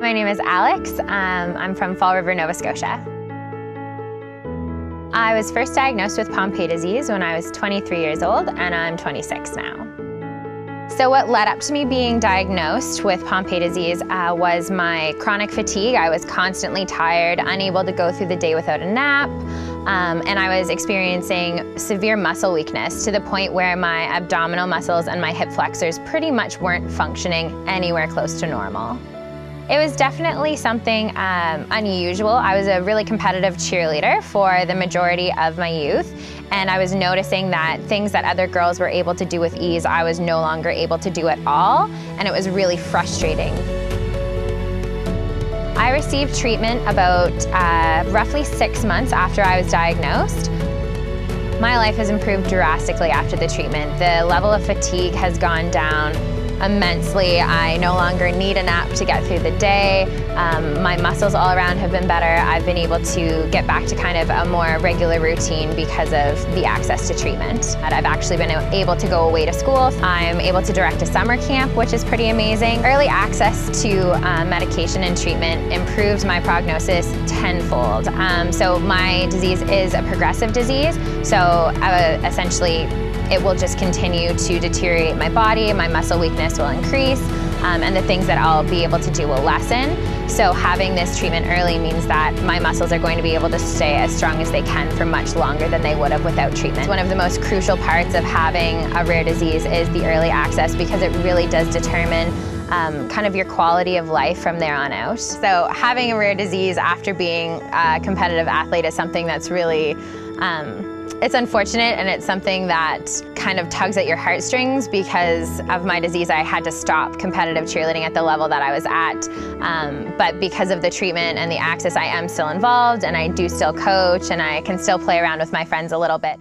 My name is Alex. Um, I'm from Fall River, Nova Scotia. I was first diagnosed with Pompe disease when I was 23 years old, and I'm 26 now. So what led up to me being diagnosed with Pompe disease uh, was my chronic fatigue. I was constantly tired, unable to go through the day without a nap, um, and I was experiencing severe muscle weakness to the point where my abdominal muscles and my hip flexors pretty much weren't functioning anywhere close to normal. It was definitely something um, unusual. I was a really competitive cheerleader for the majority of my youth, and I was noticing that things that other girls were able to do with ease, I was no longer able to do at all, and it was really frustrating. I received treatment about uh, roughly six months after I was diagnosed. My life has improved drastically after the treatment. The level of fatigue has gone down immensely. I no longer need a nap to get through the day. Um, my muscles all around have been better. I've been able to get back to kind of a more regular routine because of the access to treatment. And I've actually been able to go away to school. I'm able to direct a summer camp, which is pretty amazing. Early access to uh, medication and treatment improves my prognosis tenfold. Um, so my disease is a progressive disease, so uh, essentially it will just continue to deteriorate my body, my muscle weakness will increase, um, and the things that I'll be able to do will lessen. So having this treatment early means that my muscles are going to be able to stay as strong as they can for much longer than they would have without treatment. One of the most crucial parts of having a rare disease is the early access because it really does determine um, kind of your quality of life from there on out. So having a rare disease after being a competitive athlete is something that's really um, it's unfortunate and it's something that kind of tugs at your heartstrings because of my disease I had to stop competitive cheerleading at the level that I was at. Um, but because of the treatment and the access I am still involved and I do still coach and I can still play around with my friends a little bit.